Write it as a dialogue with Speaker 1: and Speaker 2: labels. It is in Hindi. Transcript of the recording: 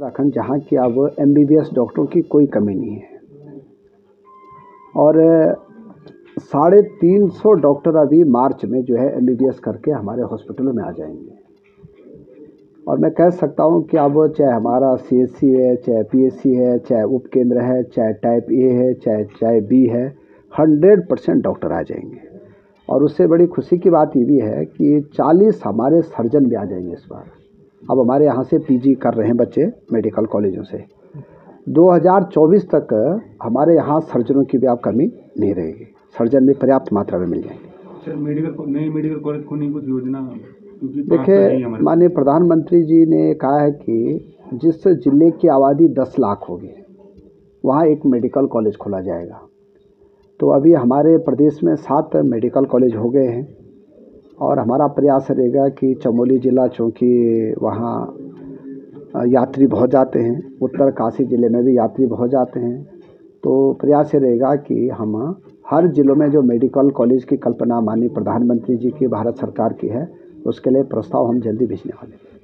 Speaker 1: उत्तराखंड, जहाँ की अब एमबीबीएस डॉक्टरों की कोई कमी नहीं है। और साढ़े तीन सौ डॉक्टर अभी मार्च में जो है एमबीबीएस करके हमारे हॉस्पिटलों में आ जाएँगे। और मैं कह सकता हूँ कि अब चाहे हमारा सीएससी है, चाहे पी है, चाहे उप केंद्र है, चाहे टाइप ए है, चाहे चाहे बी है हंड्रेड परसेंट डॉक्टर आ जाएँगे। और उससे बड़ी खुशी की बात ये भी है कि चालीस हमारे सर्जन भी आ जाएँगे इस बार। अब हमारे यहाँ से पीजी कर रहे हैं बच्चे मेडिकल कॉलेजों से। 2024 तक हमारे यहाँ सर्जनों की भी आप कमी नहीं रहेगी। सर्जन भी पर्याप्त मात्रा में मिल जाएँगे।
Speaker 2: सर मेडिकल नए मेडिकल कॉलेज खोलने की कुछ योजना
Speaker 1: देखिए माननीय प्रधानमंत्री जी ने कहा है कि जिस ज़िले की आबादी 10 लाख होगी वहाँ एक मेडिकल कॉलेज खोला जाएगा। तो अभी हमारे प्रदेश में सात मेडिकल कॉलेज हो गए हैं। और हमारा प्रयास रहेगा कि चमोली ज़िला, चूँकि वहाँ यात्री बहुत जाते हैं, उत्तर काशी ज़िले में भी यात्री बहुत जाते हैं तो प्रयास ये रहेगा कि हम हर ज़िलों में जो मेडिकल कॉलेज की कल्पना माननीय प्रधानमंत्री जी की, भारत सरकार की है, उसके लिए प्रस्ताव हम जल्दी भेजने वाले हैं।